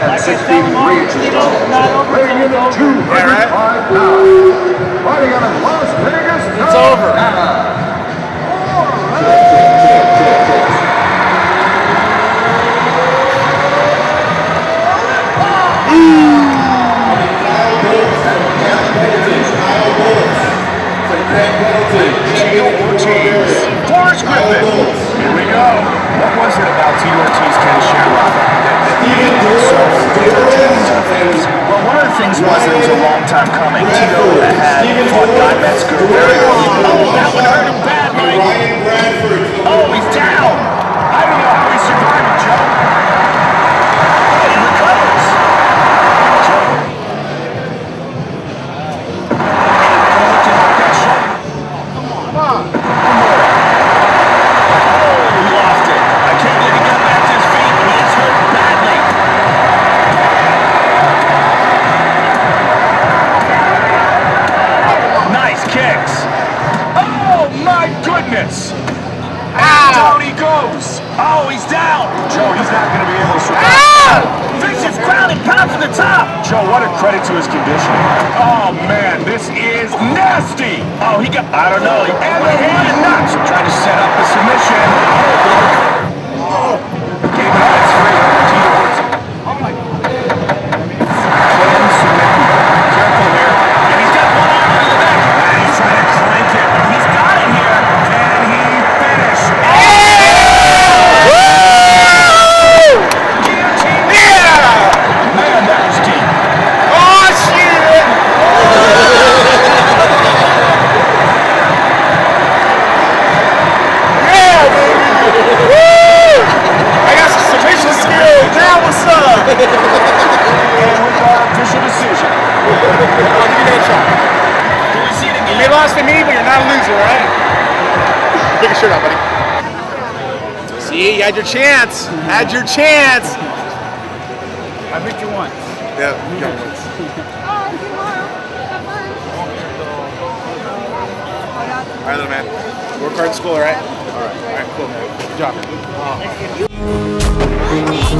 freestyle fighter. He stands 63 inches tall, weighing in at 205 pounds. Fighting out of Las Vegas, It's over. Nevada. Tito Ortiz. Forrest Griffin. Here we go. What was it about Tito Ortiz, one of the things was goes. Oh, he's down. Joe, he's not going to be able to survive. Ah! Vicious ground and pound from the top. Joe, what a credit to his conditioning. Oh, man, this is nasty. Oh, he got, I don't know. And the hand to me, but you're not a loser, right? Take your shirt off, buddy. See, you had your chance. Had your chance. I picked you once. Yeah, you got it. All right, little man. Work hard in school, all right? All right. All right, cool, man. Good job. Nation.